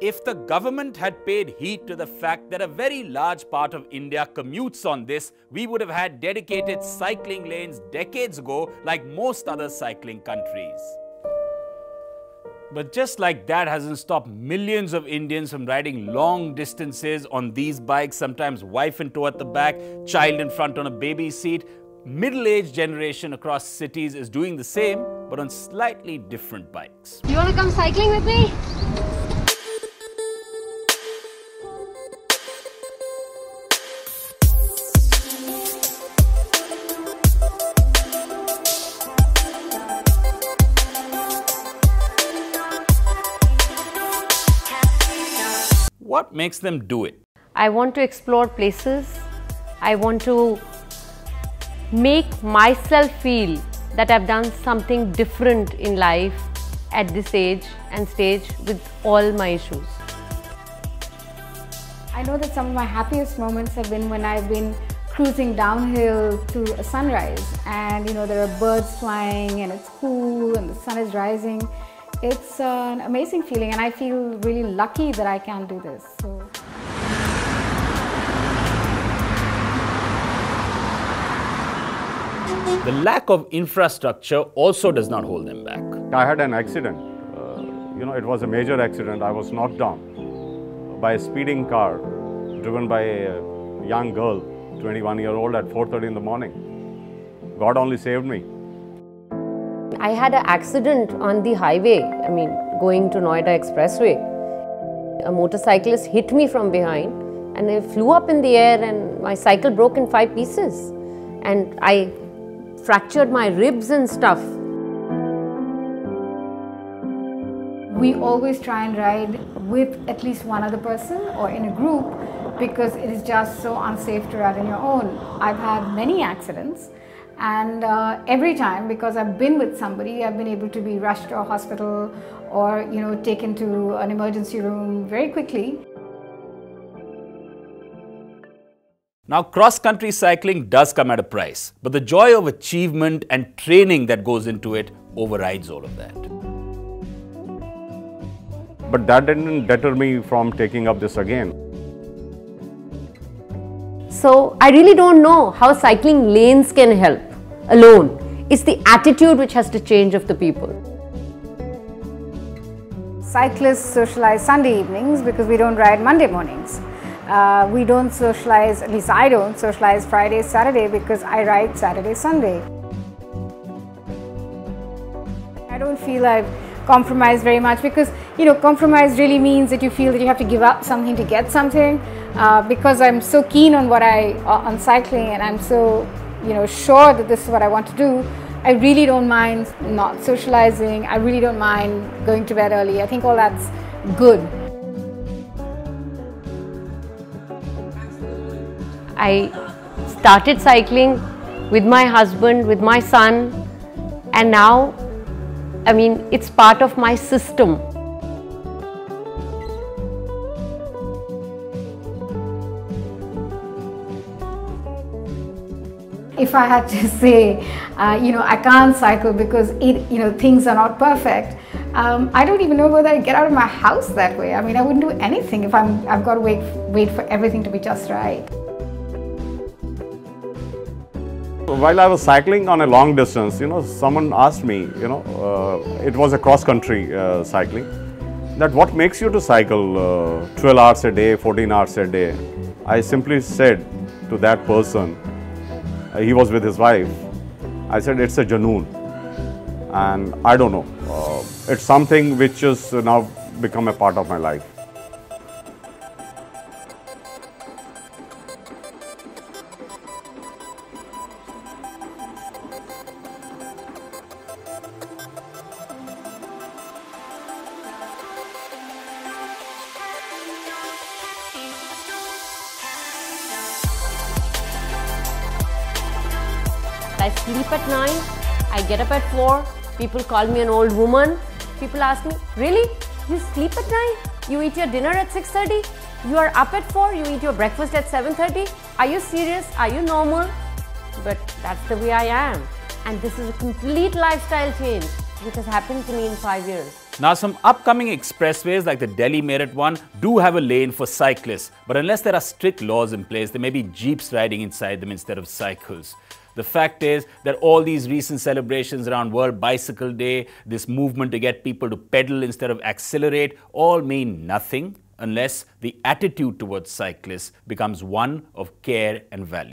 If the government had paid heed to the fact that a very large part of India commutes on this, we would have had dedicated cycling lanes decades ago, like most other cycling countries. But just like that hasn't stopped millions of Indians from riding long distances on these bikes, sometimes wife and tow at the back, child in front on a baby seat, middle-aged generation across cities is doing the same, but on slightly different bikes. You wanna come cycling with me? What makes them do it? I want to explore places. I want to make myself feel that I've done something different in life at this age and stage with all my issues. I know that some of my happiest moments have been when I've been cruising downhill to a sunrise and you know there are birds flying and it's cool and the sun is rising. It's an amazing feeling and I feel really lucky that I can do this. So. The lack of infrastructure also does not hold them back. I had an accident. Uh, you know, it was a major accident. I was knocked down by a speeding car driven by a young girl, 21 year old, at 4:30 in the morning. God only saved me. I had an accident on the highway, I mean, going to Noida Expressway. A motorcyclist hit me from behind and I flew up in the air and my cycle broke in five pieces. And I fractured my ribs and stuff. We always try and ride with at least one other person or in a group because it is just so unsafe to ride on your own. I've had many accidents and uh, every time because I've been with somebody I've been able to be rushed to a hospital or you know taken to an emergency room very quickly. Now, cross country cycling does come at a price, but the joy of achievement and training that goes into it overrides all of that. But that didn't deter me from taking up this again. So I really don't know how cycling lanes can help alone. It's the attitude which has to change of the people. Cyclists socialize Sunday evenings because we don't ride Monday mornings. Uh, we don't socialize, at least I don't socialize Friday, Saturday because I ride Saturday, Sunday. I don't feel I've compromised very much because you know compromise really means that you feel that you have to give up something to get something. Uh, because I'm so keen on what I uh, on cycling and I'm so you know sure that this is what I want to do. I really don't mind not socializing. I really don't mind going to bed early. I think all that's good. I started cycling with my husband, with my son, and now, I mean, it's part of my system. If I had to say, uh, you know, I can't cycle because it, you know, things are not perfect. Um, I don't even know whether I get out of my house that way. I mean, I wouldn't do anything if I'm, I've got to wait, wait for everything to be just right. While I was cycling on a long distance, you know, someone asked me, you know, uh, it was a cross country uh, cycling, that what makes you to cycle uh, 12 hours a day, 14 hours a day? I simply said to that person, he was with his wife, I said, it's a janoon. And I don't know, uh, it's something which has now become a part of my life. I sleep at 9, I get up at 4, people call me an old woman. People ask me, really? You sleep at 9? You eat your dinner at 6.30? You are up at 4, you eat your breakfast at 7.30? Are you serious? Are you normal? But that's the way I am. And this is a complete lifestyle change which has happened to me in 5 years. Now, some upcoming expressways like the Delhi Meerut one do have a lane for cyclists, but unless there are strict laws in place, there may be jeeps riding inside them instead of cycles. The fact is that all these recent celebrations around World Bicycle Day, this movement to get people to pedal instead of accelerate, all mean nothing unless the attitude towards cyclists becomes one of care and value.